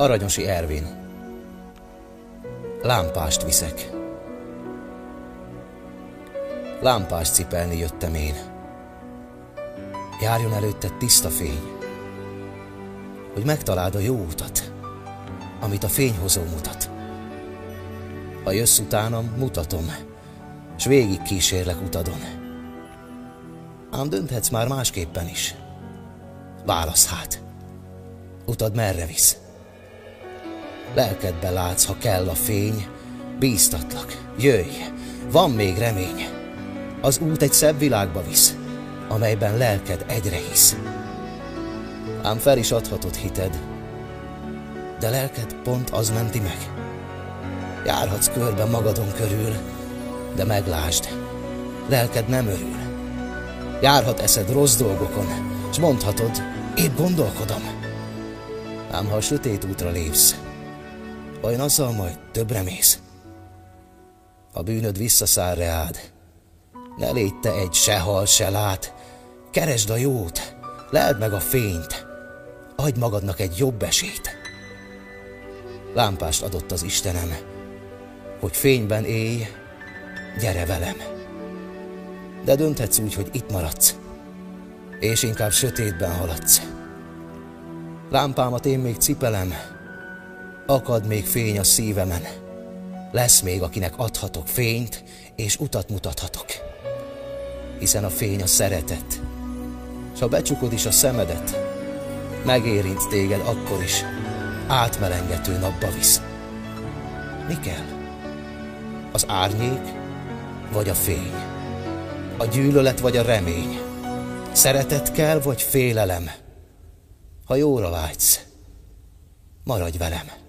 Aranyosi Ervin. Lámpást viszek. Lámpást cipelni jöttem én. Járjon előtte tiszta fény Hogy megtaláld a jó utat Amit a fényhozó mutat. Ha jössz utánam, mutatom S végig kísérlek utadon. Ám dönthetsz már másképpen is. Válasz hát. Utad merre visz? Lelkedbe látsz, ha kell a fény, bíztatlak, jöjj, van még remény. Az út egy szebb világba visz, amelyben lelked egyre hisz. Ám fel is adhatod hited, de lelked pont az menti meg. Járhatsz körbe magadon körül, de meglásd, lelked nem örül. Járhat eszed rossz dolgokon, és mondhatod, épp gondolkodom. Ám ha a sötét útra lépsz, vajon azzal majd többre mész? A bűnöd visszaszáll reád, ne légy te egy se hal, se lát, keresd a jót, leld meg a fényt, adj magadnak egy jobb esélyt. Lámpást adott az Istenem, hogy fényben élj, gyere velem. De dönthetsz úgy, hogy itt maradsz, és inkább sötétben haladsz. Lámpámat én még cipelem, akad még fény a szívemen. Lesz még, akinek adhatok fényt, és utat mutathatok. Hiszen a fény a szeretet, s ha becsukod is a szemedet, megérint téged akkor is, átmelengető napba visz. Mi kell? Az árnyék, vagy a fény? A gyűlölet, vagy a remény? Szeretet kell, vagy félelem? Ha jóra vágysz, maradj velem.